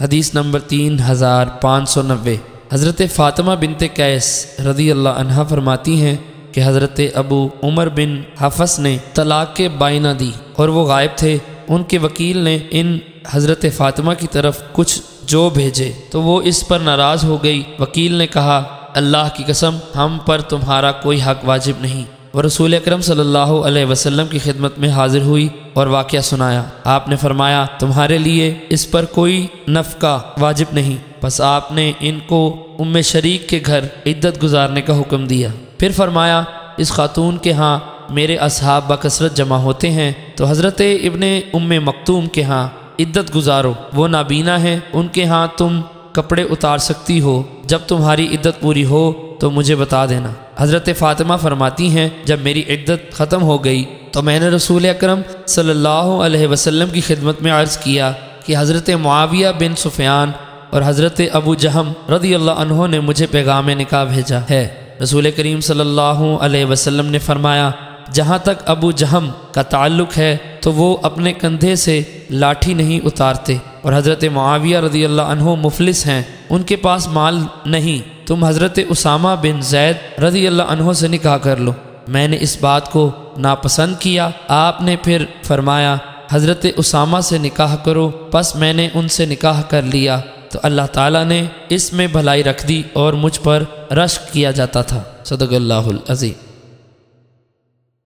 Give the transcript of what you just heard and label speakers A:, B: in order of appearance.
A: حدیث نمبر تین ہزار پانچ سو نوے۔ حضرت فاطمہ بنت قیس رضی اللہ عنہ فرماتی ہیں کہ حضرت ابو عمر بن حفظ نے طلاق کے بائنہ دی اور وہ غائب تھے۔ ان کے وکیل نے ان حضرت فاطمہ کی طرف کچھ جو بھیجے۔ تو وہ اس پر ناراض ہو گئی۔ وکیل نے کہا، اللہ کی قسم، ہم پر تمہارا کوئی حق واجب نہیں۔ وہ رسول اکرم صلی اللہ علیہ وسلم کی خدمت میں حاضر ہوئی اور واقعہ سنایا۔ آپ نے فرمایا، تمہارے لیے اس پر کوئی نفقہ واجب نہیں۔ بس آپ نے ان کو ام شریک کے گھر عدت گزارنے کا حکم دیا۔ پھر فرمایا، اس خاتون کے ہاں میرے اصحاب بکثرت جمع ہوتے ہیں، تو حضرت ابن ام مکتوم کے ہاں عدت گزارو۔ وہ نابینا ہیں، ان کے ہاں تم کپڑے اتار سکتی ہو، جب تمہاری عدت پوری ہو تو مجھے بتا دینا۔ حضرت فاطمہ فرماتی ہیں، جب میری عدت ختم ہو گئی تو میں نے رسول اکرم صلی اللہ علیہ وسلم کی خدمت میں عرض کیا کہ حضرت معاویہ بن سفیان اور حضرت ابو جہم رضی اللہ عنہ نے مجھے پیغام نکاح بھیجا ہے۔ رسول کریم صلی اللہ علیہ وسلم نے فرمایا، جہاں تک ابو جہم کا تعلق ہے تو وہ اپنے کندھے سے لاٹھی نہیں اتارتے۔ اور حضرت معاویہ رضی اللہ عنہ مفلس ہیں، ان کے پاس مال نہیں۔ تم حضرت اسامہ بن زید رضی اللہ عنہ سے نکاح کر لو۔ میں نے اس بات کو ناپسند کیا، آپ نے پھر فرمایا، حضرت اسامہ سے نکاح کرو، پس میں نے ان سے نکاح کر لیا۔ تو اللہ تعالیٰ نے اس میں بھلائی رکھ دی اور مجھ پر رشک کیا جاتا تھا۔ صدق اللہ العظیم۔